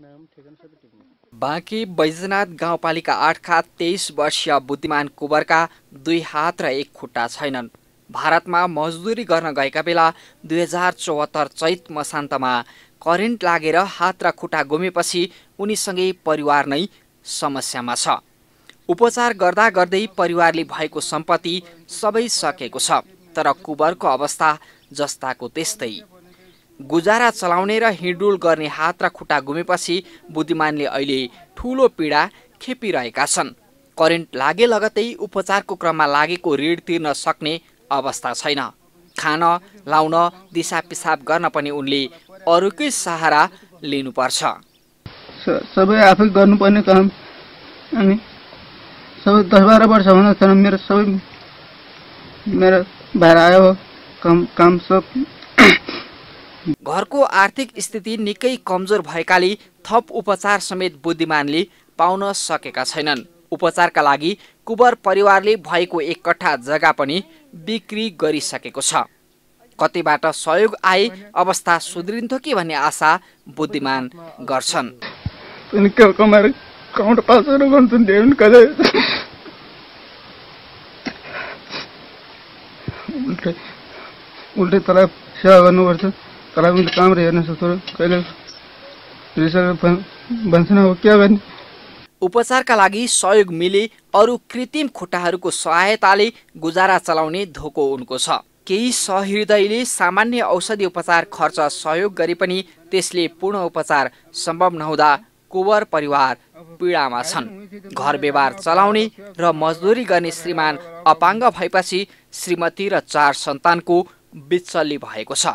बाँकी बैजनाथ गाउँपालिका आठका तेइस वर्षीय बुद्धिमान कुवरका दुई हात र एक खुट्टा छैनन्। भारतमा मजदुरी गर्न गएका बेला दुई हजार चौहत्तर चैत मसान्तमा करेन्ट लागेर हात र खुट्टा गुमेपछि उनीसँगै परिवार नै समस्यामा छ। उपचार गर्दा गर्दै परिवारले भएको सम्पत्ति सबै सकेको छ तर कुवरको अवस्था जस्ताको त्यस्तै। गुजारा चलाउने र हिँडुल गर्ने हात र खुट्टा गुमेपछि बुद्धिमानले अहिले ठुलो पीडा खेपिरहेका छन्। करेन्ट लागे लगतै उपचारको क्रममा लागेको ऋण तिर्न सक्ने अवस्था छैन। खान लाउन दिसा पिसाब गर्न पनि उनले अरूकै सहारा लिनुपर्छ। सबै आफै गर्नुपर्ने काम अनि सबै दस बाह्र वर्ष हुन मेरो सबै मेरो भएर आयो काम काम सब घरको आर्थिक स्थिति निकै कमजोर भएकाले थप उपचार समेत बुद्धिमानले पाउन सकेका छैनन्। उपचारका लागि कुबर परिवारले भएको एक कट्ठा जग्गा पनि बिक्री गरिसकेको छ। कतिबाट सहयोग आए अवस्था सुध्रिन्थ्यो कि भन्ने आशा बुद्धिमान गर्छन्। उल्टै तलाई सेवा गर्नुपर्छ। पनि काम हेर्न सक्छु कहिले के उपचारका लागि सहयोग मिले अरू कृत्रिम खुट्टाहरूको सहायताले गुजारा चलाउने धोको उनको छ। केही सहृदयले सामान्य औषधि उपचार खर्च सहयोग गरे पनि त्यसले पूर्ण उपचार सम्भव नहुँदा कुवर परिवार पीडामा छन्। घर व्यवहार चलाउने र मजदुरी गर्ने श्रीमान अपाङ्ग भएपछि श्रीमती र चार सन्तानको बिचल्ली भएको छ।